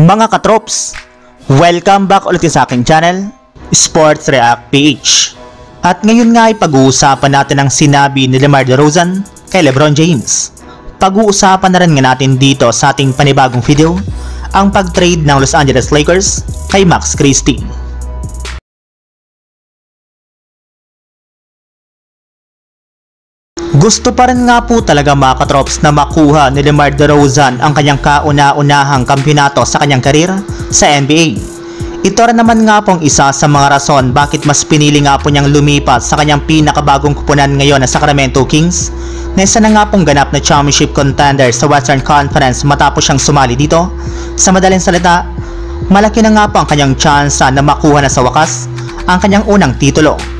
Mga katrops, welcome back ulit sa aking channel, Sports React PH. At ngayon nga ay pag-uusapan natin ang sinabi ni Lamar DeRozan kay LeBron James. Pag-uusapan na rin nga natin dito sa ating panibagong video, ang pag-trade ng Los Angeles Lakers kay Max Christie. Gusto pa rin nga po talaga mga katrops na makuha ni Lamar DeRozan ang kanyang kauna-unahang kampyonato sa kanyang karir sa NBA. Ito rin naman nga pong isa sa mga rason bakit mas pinili nga po niyang lumipat sa kanyang pinakabagong kupunan ngayon na Sacramento Kings na isa na nga pong ganap na championship contender sa Western Conference matapos siyang sumali dito. Sa madaling salita, malaki na nga po ang kanyang tsansa na makuha na sa wakas ang kanyang unang titulo.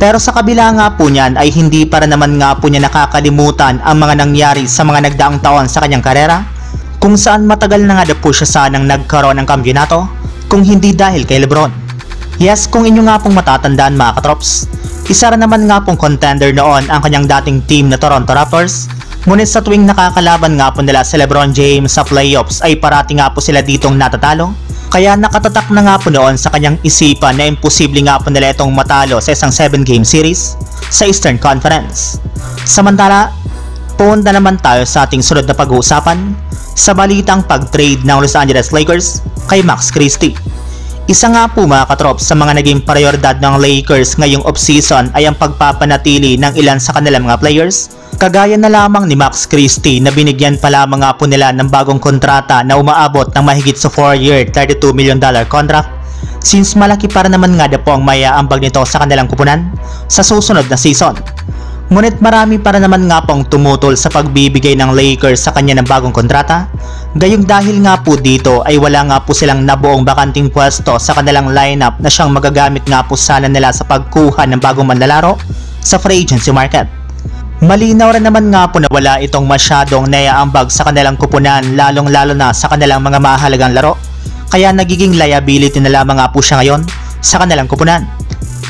Pero sa kabila nga po niyan ay hindi para naman nga po niya nakakalimutan ang mga nangyari sa mga nagdaang taon sa kanyang karera? Kung saan matagal na nga na po siya sanang nagkaroon ng kampyonato kung hindi dahil kay Lebron. Yes, kung inyo nga pong matatandaan mga katrops, isa rin naman nga pong contender noon ang kanyang dating team na Toronto Raptors. Ngunit sa tuwing nakakalaban nga po nila si Lebron James sa playoffs ay parati nga po sila ditong natatalo kaya nakatatak na nga po noon sa kanyang isipan na imposible nga po nila itong matalo sa isang 7 game series sa Eastern Conference. Samantala, punta naman tayo sa ating sunod na pag-uusapan sa balitang pag-trade ng Los Angeles Lakers kay Max Christie. Isa nga po mga katrops sa mga naging prioridad ng Lakers ngayong offseason ay ang pagpapanatili ng ilan sa kanilang mga players Kagaya na lamang ni Max Christie na binigyan pa lamang nga po nila ng bagong kontrata na umaabot ng mahigit sa 4-year $32 million dollar contract since malaki para naman nga po ang maya ambag nito sa kanilang kupunan sa susunod na season. Ngunit marami para naman nga pong tumutol sa pagbibigay ng Lakers sa kanya ng bagong kontrata. Gayong dahil nga po dito ay wala nga po silang nabuong bakanting pwesto sa kanilang lineup na siyang magagamit nga po sana nila sa pagkuha ng bagong manlalaro sa free agency market. Malinaw rin naman nga po na wala itong masyadong naiaambag sa kanilang kupunan lalong lalo na sa kanilang mga mahalagang laro. Kaya nagiging liability na lamang nga po siya ngayon sa kanilang kupunan.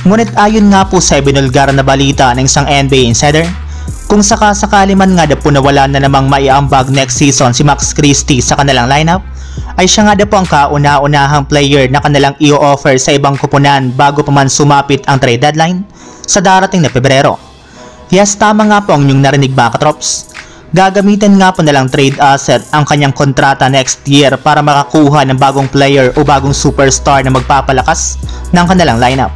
Ngunit ayon nga po sa ibinulgar na balita ng isang NBA insider, kung sakasakali man nga po na wala na namang maiambag next season si Max Christie sa kanilang lineup, ay siya nga po ang kauna-unahang player na kanilang i-offer sa ibang kupunan bago pa man sumapit ang trade deadline sa darating na Pebrero. Yes, tama nga po ang inyong narinig mga katrops. Gagamitin nga po nilang trade asset ang kanyang kontrata next year para makakuha ng bagong player o bagong superstar na magpapalakas ng kanilang lineup.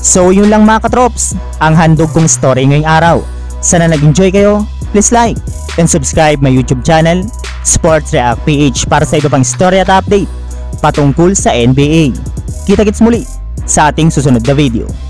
So yun lang mga katrops, ang handog kong story ngayong araw. Sana nag-enjoy kayo, please like and subscribe my YouTube channel, Sports React PH para sa iba pang story at update patungkol sa NBA. Kita-kits muli sa ating susunod na video.